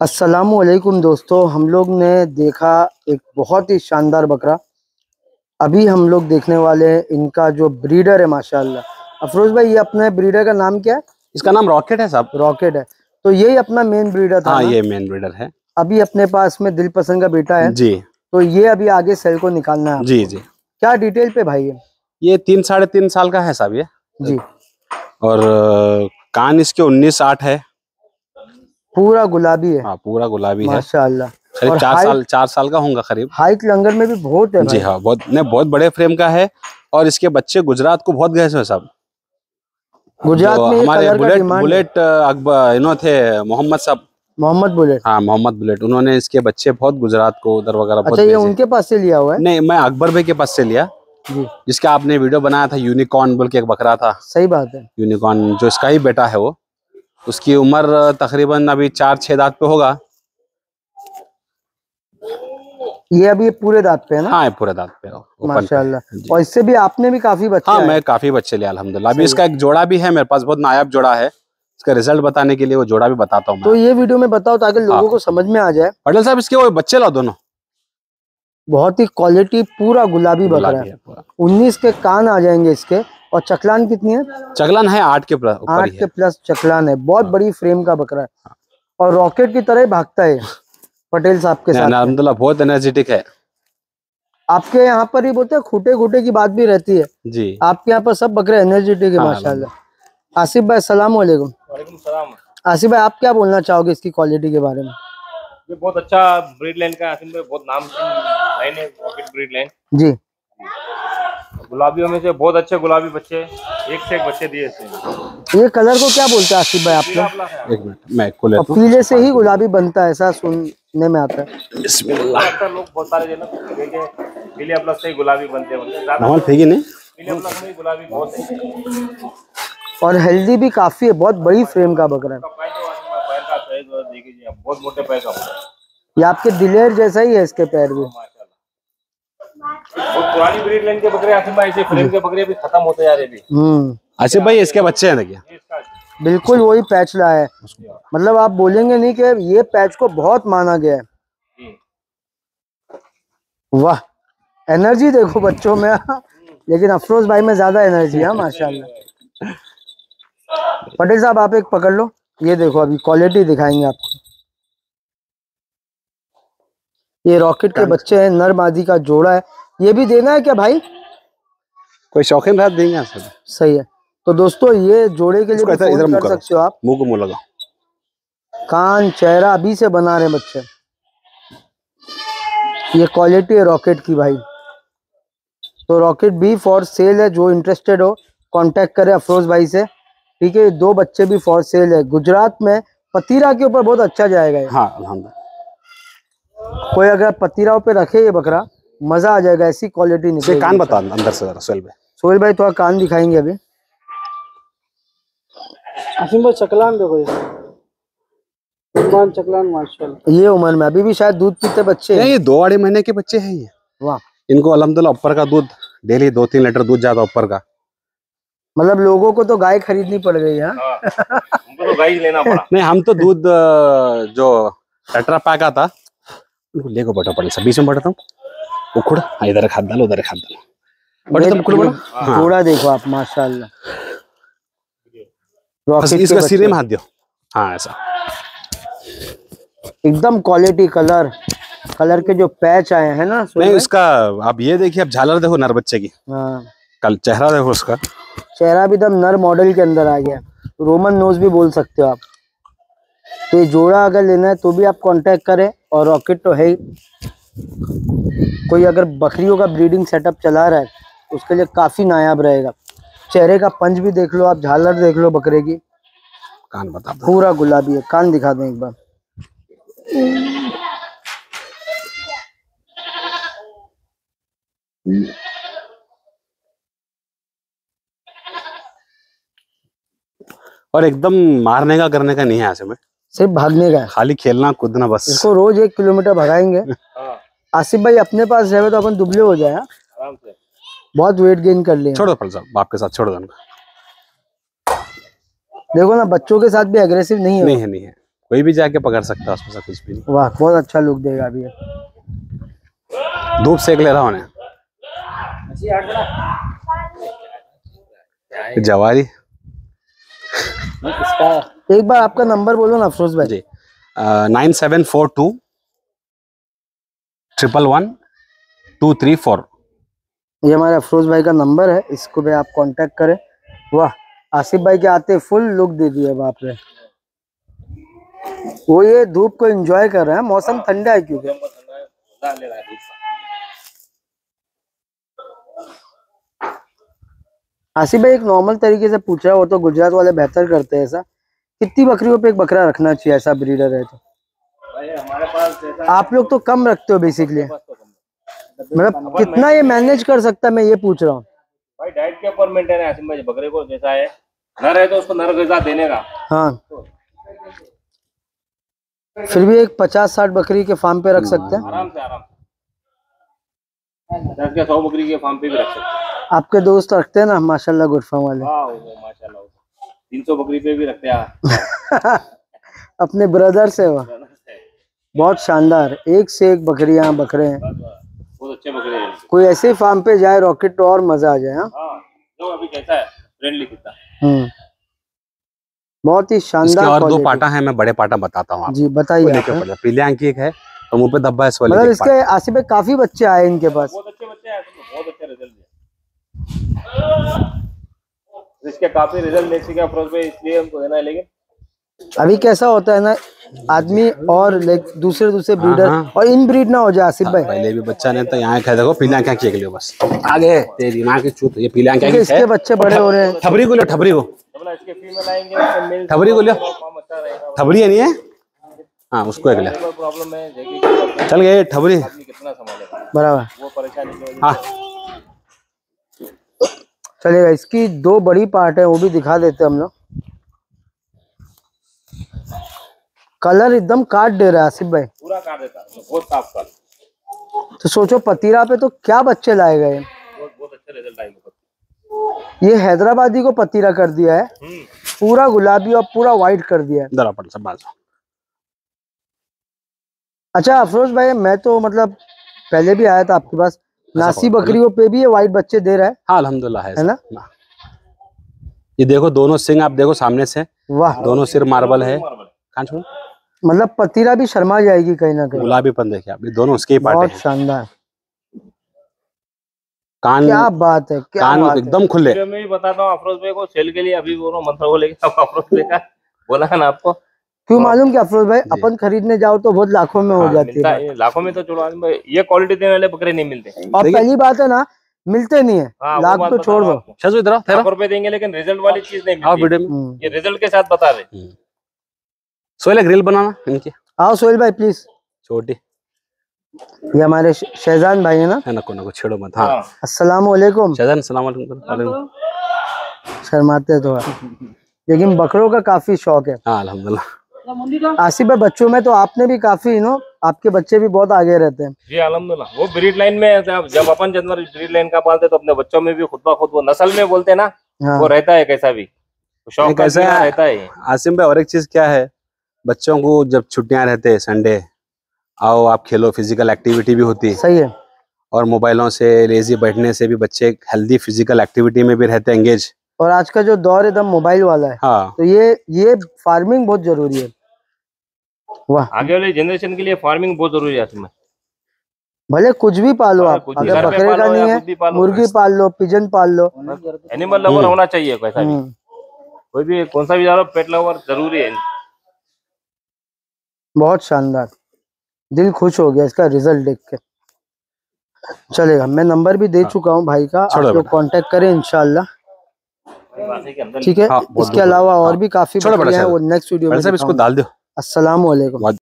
असलकुम दोस्तों हम लोग ने देखा एक बहुत ही शानदार बकरा। अभी हम लोग देखने वाले हैं इनका जो ब्रीडर है माशाल्लाह। अफरोज भाई ये अपने ब्रीडर का नाम क्या है? इसका नाम रॉकेट है साहब। रॉकेट है। तो यही अपना मेन ब्रीडर था हाँ ये मेन ब्रीडर है। अभी अपने पास में दिल पसंद का बेटा है। जी। तो ये अभी आगे सेल को निकालना है जी जी। क्या डिटेल पे भाई है ये तीन साढ़े तीन साल का है साहब ये। जी। और कान इसके उन्नीस आठ है। पूरा गुलाबी है। हाँ पूरा गुलाबी है। माशाल्लाह। करीब और चार साल चार साल का होगा करीब। हाइट लंगर में भी बहुत है जी हाँ बहुत नहीं बहुत बड़े फ्रेम का है और इसके बच्चे गुजरात को बहुत गए हैं साहब। गुजरात में हमारे बुलेट बुलेट अकबर इन्हों थे मोहम्मद साहब। मोहम्मद बुलेट। हाँ मोहम्मद बुलेट। उन्होंने इसके बच्चे बहुत गुजरात को उधर वगैरह अच्छा ये उनके पास से लिया हुआ है? नहीं मैं अकबर भाई के पास से लिया। जी। जिसका आपने वीडियो बनाया था यूनिकॉर्न बोल के एक बकरा था। सही बात है। यूनिकॉर्न जो इसका ही बेटा है वो। उसकी उम्र तकरीबन अभी चार छह दांत पे होगा। ये अभी पूरे दांत पे है ना? हाँ पूरे दांत पे हो। माशाल्लाह। और इससे भी आपने भी काफ़ी बच्चे हाँ मैं काफ़ी बच्चे लिया अल्हम्दुलिल्लाह। अभी इसका एक जोड़ा भी है मेरे पास बहुत नायाब जोड़ा है। इसका रिज़ल्ट बताने के लिए वो जोड़ा भी बताता हूँ तो ये वीडियो में बताओ ताकि लोगों हाँ। को समझ में आ जाए। पटेल साहब इसके वो बच्चे लाओ दोनों बहुत ही क्वालिटी पूरा गुलाबी बकरा है। उन्नीस के कान आ जाएँगे इसके। और चकलान कितनी है? चगलन है आठ के प्लस- आठ के हाँ। प्लस चकलान है। बहुत बड़ी फ्रेम का बकरा है। और रॉकेट की तरह भागता है पटेल साहब के साथ। अल्हम्दुलिल्लाह बहुत एनर्जेटिक है। आपके यहाँ पर ही बोलते हैं खूटे खूटे की बात भी रहती है। जी। आपके यहाँ पर सब बकरे एनर्जेटिक है हाँ, माशाल्लाह। आसिफ भाई सलाम वालेकुम। वालेकुम सलाम। आसिफ भाई आप क्या बोलना चाहोगे इसकी क्वालिटी के बारे में? ये बहुत अच्छा ब्रीड लाइन का है आसिम भाई बहुत नाम लाइन है ब्रीड लाइन जी। गुलाबियों में से बहुत अच्छे गुलाबी बच्चे एक से एक बच्चे दिए इसने ये कलर को क्या बोलते हैं आसिफ भाई आप लोग एक मिनट मैं और लेता हूँ। पीले से ही गुलाबी बनता है ऐसा सुनने में आता है। बिस्मिल्लाह। लोग बहुत सारे जो है पीले प्लस से ही गुलाबी बनते हैं ज़्यादा फेंकी नहीं? पीले प्लस में ही गुलाबी बहुत है। और हेल्दी भी काफ़ी है बहुत बड़ी फ्रेम का बकरा है। का बहुत मोटे पैर का ये आपके दिलेर जैसा ही है इसके पैर भी। बहुत पुरानी ब्रीड लाइन के बकरे आसिम भाई फ्रेम के बकरे भी खत्म होते जा रहे अभी। हम्म। अच्छा भाई इसके बच्चे हैं देखिए ये इसका बिल्कुल वही पैच लाया है। मतलब आप बोलेंगे नहीं कि ये पैच को बहुत माना गया है। वाह एनर्जी देखो बच्चों में। लेकिन अफरोज भाई में ज़्यादा एनर्जी है माशाल्लाह। पटेल साहब आप एक पकड़ लो। ये देखो अभी क्वालिटी दिखाएँगे आपको। ये रॉकेट के बच्चे हैं नर मादी का जोड़ा है। ये भी देना है क्या भाई? कोई शौकीन रात देंगे सब सही है। तो दोस्तों ये जोड़े के लिए इधर कर सकते हो आप। मुँह को मुँह लगाओ। कान चेहरा अभी से बना रहे बच्चे। ये क्वालिटी है रॉकेट की भाई। तो रॉकेट भी फॉर सेल है जो इंटरेस्टेड हो कांटेक्ट करे अफरोज भाई से। ठीक है दो बच्चे भी फॉर सेल है। गुजरात में पतीरा के ऊपर बहुत अच्छा जाएगा हाँ कोई अगर पतीराओं पे रखे ये बकरा मज़ा आ जाएगा ऐसी क्वालिटी इसके निकलेगी। कान बता अंदर से जरा सोहेल भाई। सोहेल भाई थोड़ा कान दिखाएँगे अभी। आसिम भाई चकलान देखो ये चकलान माशाल्लाह। ये उम्र में अभी भी शायद दूध पीते बच्चे हैं। नहीं ये दो अढ़ाई महीने के बच्चे हैं ये। वाह। इनको अल्हम्दुलिल्लाह ऊपर का दूध डेली दो तीन लीटर दूध जाता ऊपर का। मतलब लोगों को तो गाय खरीदनी पड़ गई है। हाँ तो गाइस लेना पड़ा। नहीं हम तो दूध जो टेट्रा पैक आता उनको लेको बैठो पड़े सब बीच में बैठता हूँ। उखड़ हाँ इधर खाद डालो उधर खाद डालो। बड़े तुम उखड़ बड़ो हाँ। देखो आप माशाल्लाह। बस इसका सिरे में हाथ दियो। हाँ ऐसा। एकदम क्वालिटी कलर कलर के जो पैच आए हैं ना नहीं उसका अब ये देखिए आप झालर देखो नर बच्चे की। हाँ। कल चेहरा देखो उसका। चेहरा भी एकदम नर मॉडल के अंदर आ गया। रोमन नोज़ भी बोल सकते हो आप। तो ये जोड़ा अगर लेना है तो भी आप कांटेक्ट करें और रॉकेट तो है ही। कोई अगर बकरियों का ब्रीडिंग सेटअप चला रहा है तो उसके लिए काफ़ी नायाब रहेगा। चेहरे का पंच भी देख लो आप झालर देख लो बकरे की। कान बता पूरा गुलाबी है कान दिखा दें एक बार। और एकदम मारने का करने का नहीं है ऐसे में। सिर्फ़ भागने का है। खाली खेलना कूदना बस। इसको रोज एक किलोमीटर भगाएँगे। हाँ। आसिफ भाई अपने पास रहे तो अपन दुबले हो जाए हाँ? आराम से। बहुत वेट गेन कर लिया छोड़ फल साहब बाप के साथ छोड़ दो उनको देखो ना बच्चों के साथ भी एग्रेसिव नहीं है। नहीं है नहीं है। कोई भी जाके पकड़ सकता है उसमें से कुछ भी नहीं। वाह बहुत अच्छा लुक देगा अभी। धूप सेक ले रहा उन्हें। जवारी। एक बार आपका नंबर बोलो ना अफरोज भाई। जी। Nine seven four two triple one, two, three, four. ये हमारे अफरोज भाई का नंबर है, इसको भी आप कांटेक्ट करें। वाह, आसिफ भाई के आते फुल लुक दे दिया, बाप रे। वो ये धूप को एंजॉय कर रहे हैं, मौसम ठंडा है क्योंकि आसिफ भाई एक नॉर्मल तरीके से पूछ रहा है तो गुजरात वाले बेहतर करते हैं ऐसा। कितनी बकरियों पे एक बकरा रखना चाहिए, ऐसा ब्रीडर है तो? आप लोग तो कम रखते हो बेसिकली मतलब कितना ये मैनेज कर सकता है मैं ये पूछ रहा हूँ। भाई डाइट के ऊपर मेंटेन है आसिम भाई बकरे को जैसा है। न रहे तो उसको नर गजा देने का। हाँ। फिर भी एक पचास साठ बकरी के फार्म पे रख सकते हैं? आराम से आराम से। दस के सौ बकरी के फार्म पे भी रख सकते हैं। आपके दोस्त रखते हैं ना माशाल्लाह फार्म वाले। माशाल्लाह। तीन सौ बकरी पे भी रखते हैं। अपने ब्रदर से वो बहुत शानदार। एक से एक बकरियाँ बकरे। हैं बहुत अच्छे बकरे हैं। कोई ऐसे फार्म पे जाए रॉकेट तो और मज़ा आ जाए हाँ। हाँ जो अभी कैसा है फ्रेंडली कितना हम्म। बहुत ही शानदार और दो पाटा है मैं बड़े पाटा बताता हूँ जी बताइए लेके पीले आँख की एक है और मुँह पे धब्बा है मतलब इसके आसिफ भाई काफ़ी बच्चे आए इनके पास। बहुत अच्छे बच्चे हैं इसमें बहुत अच्छे रिज़ल्ट दिए। इसके काफ़ी रिज़ल्ट देख सके भाई इसलिए हमको देना है लेकिन अभी कैसा होता है ना आदमी और दूसरे दूसरे ब्रीडर हाँ। और इन ब्रीड ना हो जाए आसिफ भाई। पहले भी बच्चा नहीं था यहाँ है देखो पीले आँख की लियो बस। आगे तेरी माँ की चूत ये पीले आँख क्योंकि की इसके बच्चे बड़े हो रहे हैं। ठबरी को लो ठबरी को। ठबरी को लियो अच्छा ठबरी है नहीं है? हाँ उसको एक ले। है देखिए चल गए ठबरी बराबर। हाँ। चलेगा इसकी दो बड़ी पार्ट है वो भी दिखा देते हम लोग। कलर एकदम काट दे रहा है आसिफ भाई। पूरा काट देता है बहुत साफ़ कर तो सोचो पतीरा पे तो क्या बच्चे लाए गए। बहुत बहुत अच्छे रिज़ल्ट आएँगे ये हैदराबादी को पतीरा कर दिया है। हम्म। पूरा गुलाबी और पूरा व्हाइट कर दिया है। इधर सब बाजू अच्छा अफरोज भाई मैं तो मतलब पहले भी आया था आपके पास। नासी बकरियों पे भी ये व्हाइट बच्चे दे रहा है। हाँ अल्हम्दुलिल्लाह है है ना? ये देखो दोनों सिंग आप देखो सामने से। वाह। दोनों सिर मार्बल है। कहाँ छोड़ो। मतलब पतीरा भी शर्मा जाएगी कहीं ना कहीं। गुलाबी पन देखिए आप दोनों उसके ही पार्टे बहुत शानदार। कान क्या बात है क्या कान एकदम खुले। में भी बताता हूँ अफरोज भाई को सेल के लिए अभी वो मंत्र को लेके अफरोज भाई का बोला है ना आपको। क्यों मालूम कि अफरोज भाई अपन खरीदने जाओ तो बहुत लाखों में हो जाती है। है लाखों में तो आदमी भाई ये क्वालिटी देने वाले बकरे नहीं मिलते। और पहली बात है ना मिलते नहीं है। हाँ, लाख तो छोड़ दो। हूँ ठहरो। लाखों रुपए देंगे लेकिन रिज़ल्ट वाली चीज़ नहीं मिलती। वीडियो में हम्म। ये रिज़ल्ट के साथ बता रहे। सोहेल ग्रिल बनाना इनकी। आओ सोहेल भाई प्लीज़ छोटी। ये हमारे शहजान भाई है ना? है नको नको छेड़ो मत हाँ। हाँ। अस्सलाम वालेकुम शहजान सलाम वालेकुम वालेकुम। शर्माते तो है। लेकिन बकरों का काफ़ी शौक है। हाँ अल्हम्दुलिल्लाह। आसिफ भाई बच्चों में तो आपने भी काफ़ी नो आपके बच्चे भी बहुत आगे रहते हैं। जी अलहमदुल्ला वो ब्रीड लाइन में जब अपन जानवर ब्रीड लाइन का पालते तो अपने बच्चों में भी खुद ब खुद वो नस्ल में बोलते हैं ना हाँ। वो रहता है कैसा भी। शौक कैसा रहता है आसिम भाई और एक चीज़ क्या है? बच्चों को जब छुट्टियाँ रहते हैं संडे आओ आप खेलो फ़िज़िकल एक्टिविटी भी होती। है सही है। और मोबाइलों से लेजी बैठने से भी बच्चे हेल्दी फ़िज़िकल एक्टिविटी में भी रहते हैं एंगेज और आज का जो दौर एकदम मोबाइल वाला है हाँ। तो ये ये फ़ार्मिंग बहुत ज़रूरी है। वाह। आगे वाले जनरेशन के लिए फ़ार्मिंग बहुत ज़रूरी है इसमें भले कुछ भी पालो आप अगर बकरे का नहीं है। मुर्गी पाल लो पिजन पाल लो। एनिमल लवर होना चाहिए कैसा भी हम्म, कोई भी कौन सा भी पेट लवर ज़रूरी है। बहुत शानदार। दिल खुश हो गया इसका रिज़ल्ट देख के। चलेगा मैं नंबर भी दे हाँ। चुका हूँ भाई का आप लोग। कांटेक्ट करें इनशाला ठीक है? हाँ, इसके अलावा और भी काफ़ी छोड़ो बेटा, हैं वो नेक्स्ट वीडियो में इसको डाल दो अस्सलाम वालेकुम